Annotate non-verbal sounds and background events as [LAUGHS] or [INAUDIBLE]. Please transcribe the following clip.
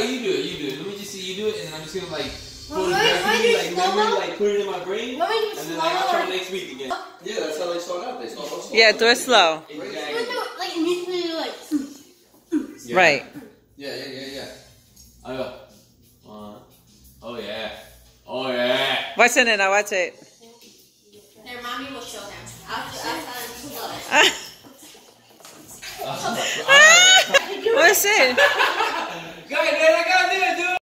right, you do it. You do it. Let me just see you do it, and then I'm just gonna like Well, put it wait, you like slow memory, like put it in my brain, Let me and then slow like I'll try or- next week again. Yeah, that's how they start out. They start off slow. Yeah, do it slow. Let's Exactly. do it like immediately, like. Yeah. Right. Yeah, yeah, yeah, yeah. I go. Uh, Oh yeah. Oh yeah. Watch it I Watch it. Their mommy will show them. I'll, I'll tell him to [LAUGHS] [LAUGHS] it. What's it?